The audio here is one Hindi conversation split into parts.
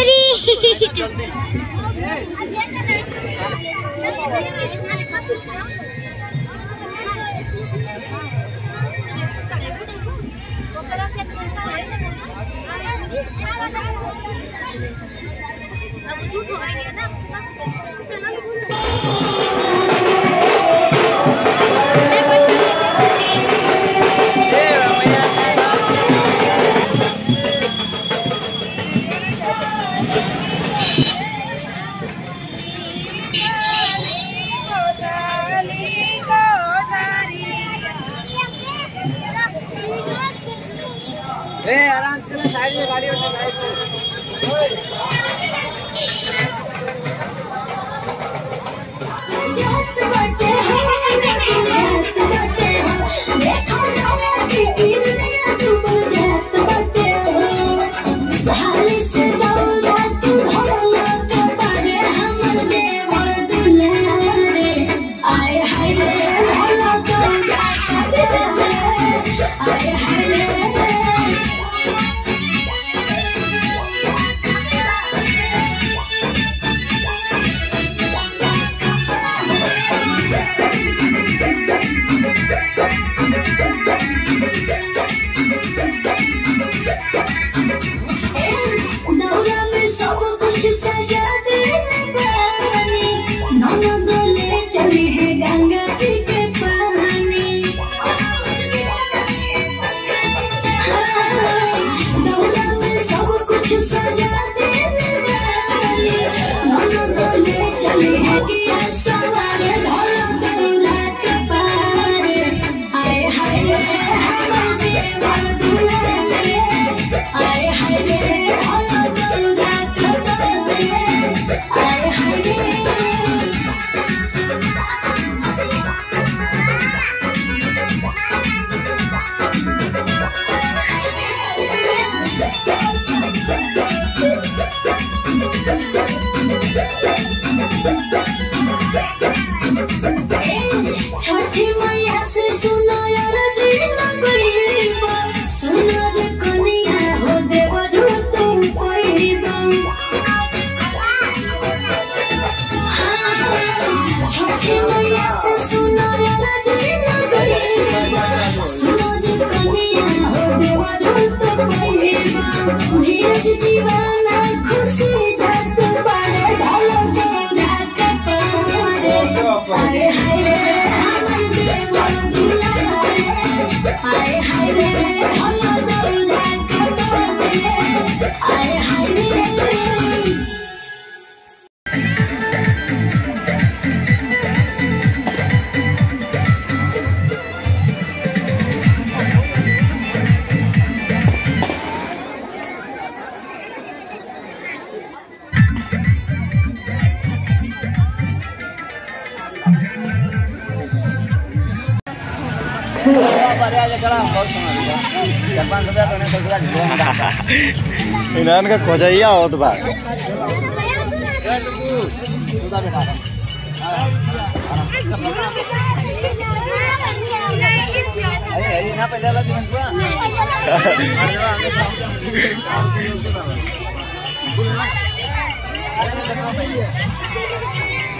पूरी आराम से साइड में गाड़ी साइड में। Yeah. Hare Hare इन्हन के खोजैया होत बा।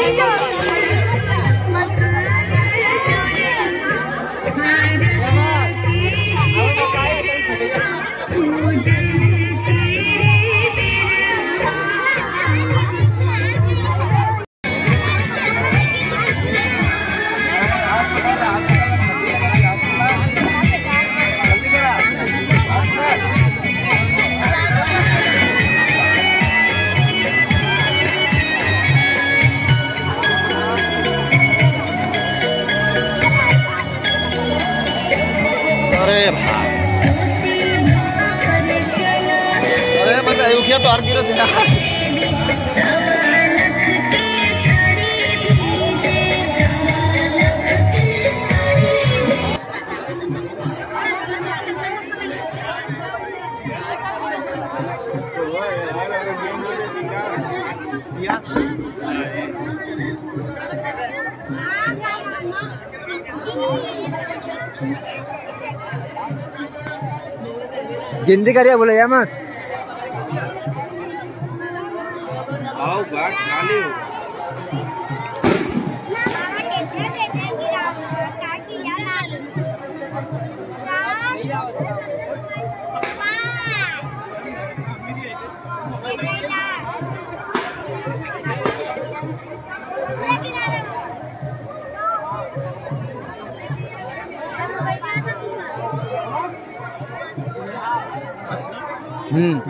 Thank you. अरे भाई अरे बस अयोध्या तो आर गिरत है। गिनती करिए बोले मत। 嗯。